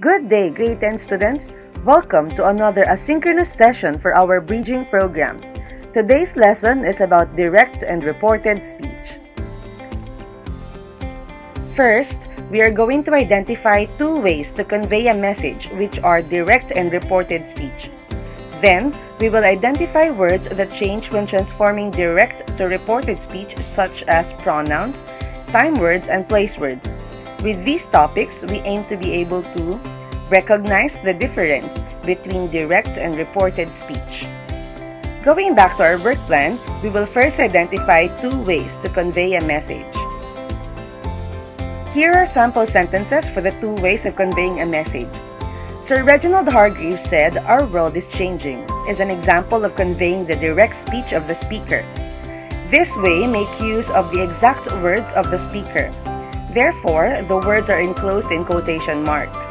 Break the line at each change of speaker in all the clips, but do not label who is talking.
Good day, grade 10 students. Welcome to another asynchronous session for our bridging program. Today's lesson is about direct and reported speech. First, we are going to identify two ways to convey a message which are direct and reported speech. Then, we will identify words that change when transforming direct to reported speech such as pronouns, time words, and place words. With these topics, we aim to be able to recognize the difference between direct and reported speech. Going back to our work plan, we will first identify two ways to convey a message. Here are sample sentences for the two ways of conveying a message. Sir Reginald Hargreeves said, Our world is changing, is an example of conveying the direct speech of the speaker. This way make use of the exact words of the speaker. Therefore, the words are enclosed in quotation marks.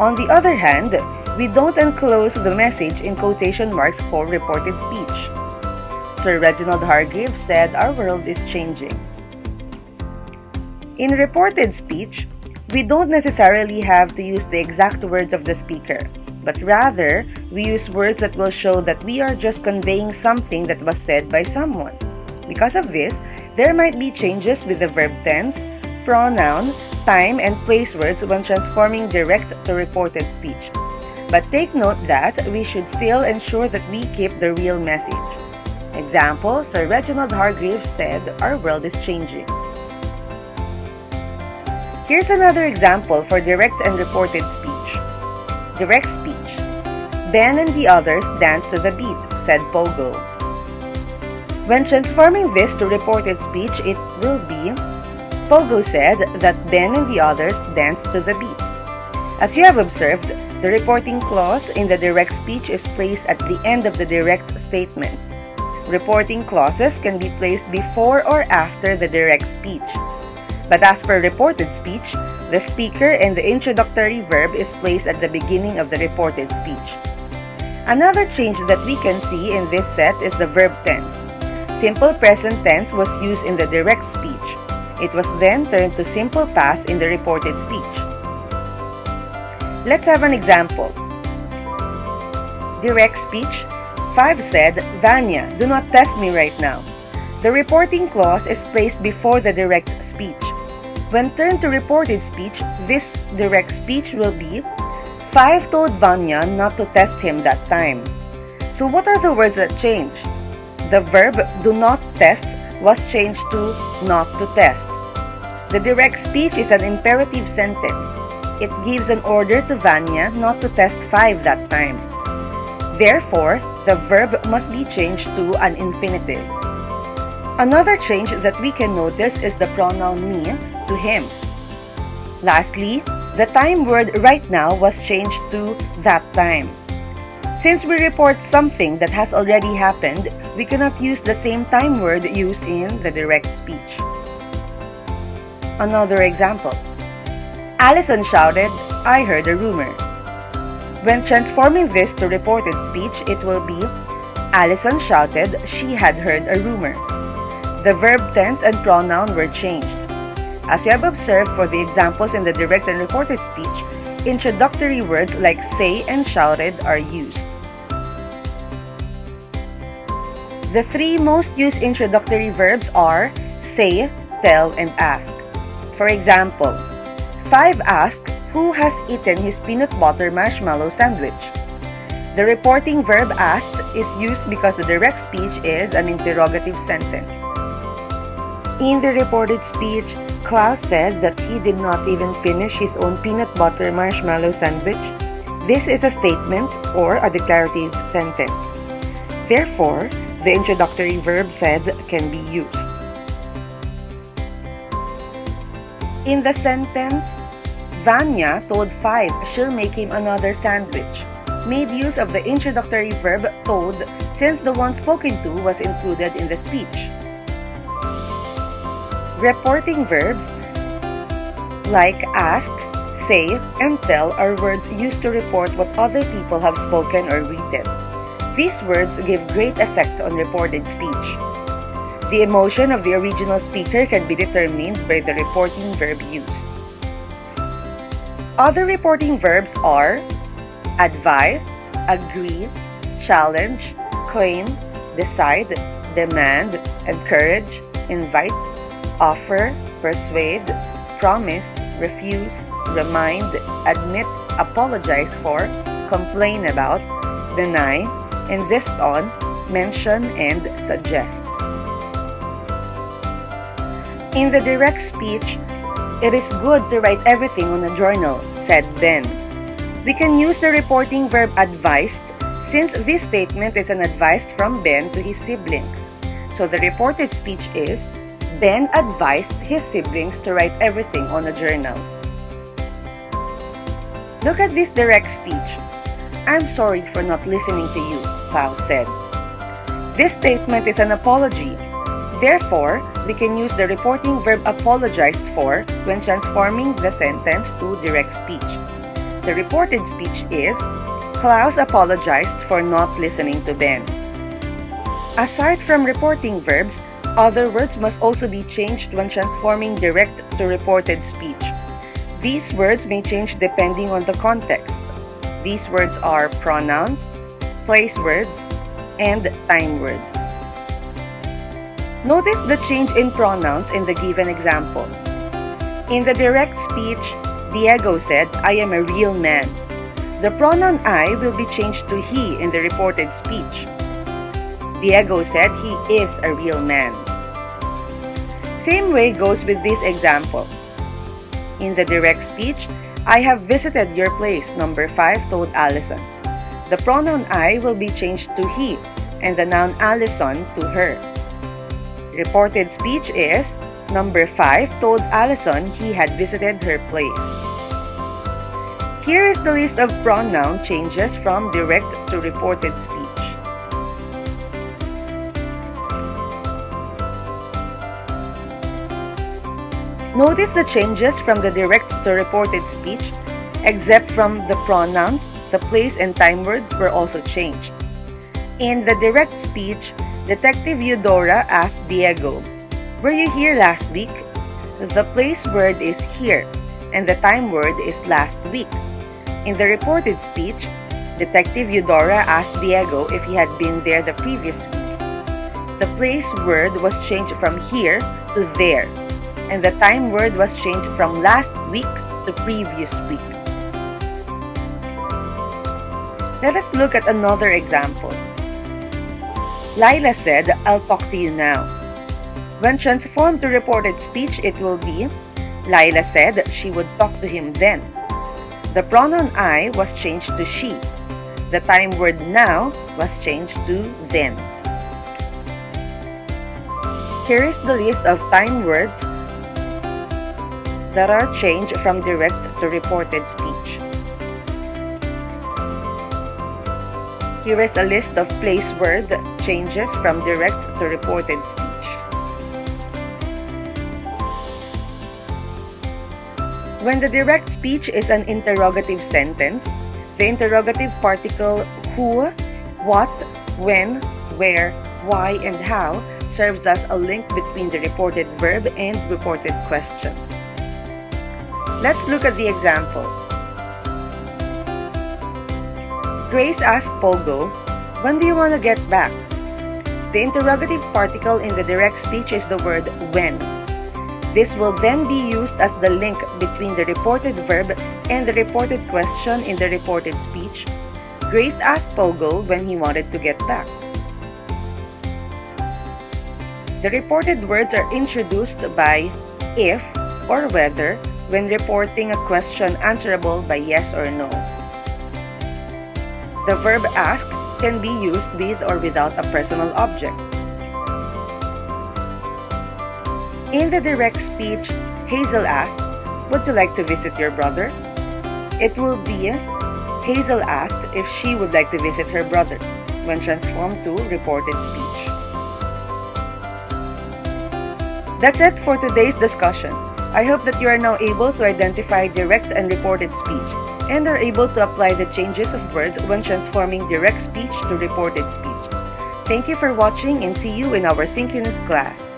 On the other hand, we don't enclose the message in quotation marks for reported speech. Sir Reginald Hargreeves said our world is changing. In reported speech, we don't necessarily have to use the exact words of the speaker, but rather we use words that will show that we are just conveying something that was said by someone. Because of this, there might be changes with the verb tense, pronoun, time, and place words when transforming direct to reported speech. But take note that we should still ensure that we keep the real message. Example, Sir Reginald Hargreeves said, Our world is changing. Here's another example for direct and reported speech. Direct speech. Ben and the others danced to the beat, said Pogo. When transforming this to reported speech, it will be Pogo said that Ben and the others danced to the beat. As you have observed, the reporting clause in the direct speech is placed at the end of the direct statement. Reporting clauses can be placed before or after the direct speech. But as per reported speech, the speaker and the introductory verb is placed at the beginning of the reported speech. Another change that we can see in this set is the verb tense. Simple present tense was used in the direct speech. It was then turned to simple past in the reported speech. Let's have an example. Direct speech 5 said, Vanya, do not test me right now. The reporting clause is placed before the direct speech. When turned to reported speech, this direct speech will be 5 told Vanya not to test him that time. So what are the words that changed? The verb do not test was changed to not to test. The direct speech is an imperative sentence. It gives an order to Vanya not to test 5 that time. Therefore, the verb must be changed to an infinitive. Another change that we can notice is the pronoun me to him. Lastly, the time word right now was changed to that time. Since we report something that has already happened, we cannot use the same time word used in the direct speech. Another example. Allison shouted, I heard a rumor. When transforming this to reported speech, it will be Allison shouted she had heard a rumor. The verb tense and pronoun were changed. As you have observed for the examples in the direct and reported speech, introductory words like say and shouted are used. The three most used introductory verbs are say, tell, and ask. For example, 5 asked who has eaten his peanut butter marshmallow sandwich. The reporting verb asked is used because the direct speech is an interrogative sentence. In the reported speech, Klaus said that he did not even finish his own peanut butter marshmallow sandwich. This is a statement or a declarative sentence. Therefore, the introductory verb said can be used. In the sentence, Vanya told Five she'll make him another sandwich, made use of the introductory verb told since the one spoken to was included in the speech. Reporting verbs like ask, say, and tell are words used to report what other people have spoken or written. These words give great effect on reported speech. The emotion of the original speaker can be determined by the reporting verb used. Other reporting verbs are advise, agree, challenge, claim, decide, demand, encourage, invite, offer, persuade, promise, refuse, remind, admit, apologize for, complain about, deny, insist on, mention, and suggest. In the direct speech, it is good to write everything on a journal, said Ben. We can use the reporting verb advised since this statement is an advice from Ben to his siblings. So the reported speech is Ben advised his siblings to write everything on a journal. Look at this direct speech. I'm sorry for not listening to you, Klaus said. This statement is an apology. Therefore, we can use the reporting verb apologized for when transforming the sentence to direct speech. The reported speech is Klaus apologized for not listening to Ben. Aside from reporting verbs, other words must also be changed when transforming direct to reported speech. These words may change depending on the context. These words are pronouns, place words, and time words. Notice the change in pronouns in the given examples. In the direct speech, Diego said, I am a real man. The pronoun I will be changed to he in the reported speech. Diego said he is a real man. Same way goes with this example. In the direct speech, I have visited your place, number 5 told Allison. The pronoun I will be changed to he and the noun Allison to her. Reported speech is number 5 told Allison he had visited her place. Here is the list of pronoun changes from direct to reported speech. Notice the changes from the direct to reported speech, except from the pronouns, the place and time words were also changed. In the direct speech, Detective Eudora asked Diego, Were you here last week? The place word is here, and the time word is last week. In the reported speech, Detective Eudora asked Diego if he had been there the previous week. The place word was changed from here to there, and the time word was changed from last week to previous week. Let us look at another example. Lila said, I'll talk to you now. When transformed to reported speech, it will be, Lila said she would talk to him then. The pronoun I was changed to she. The time word now was changed to then. Here is the list of time words that are changed from direct to reported speech. Here is a list of place word changes from direct to reported speech. When the direct speech is an interrogative sentence, the interrogative particle who, what, when, where, why, and how serves as a link between the reported verb and reported question. Let's look at the example. Grace asked Pogo, When do you want to get back? The interrogative particle in the direct speech is the word when. This will then be used as the link between the reported verb and the reported question in the reported speech. Grace asked Pogo when he wanted to get back. The reported words are introduced by if or whether when reporting a question answerable by yes or no. The verb ask can be used with or without a personal object. In the direct speech, Hazel asked, Would you like to visit your brother? It will be Hazel asked if she would like to visit her brother when transformed to reported speech. That's it for today's discussion. I hope that you are now able to identify direct and reported speech and are able to apply the changes of words when transforming direct speech to reported speech. Thank you for watching and see you in our synchronous class.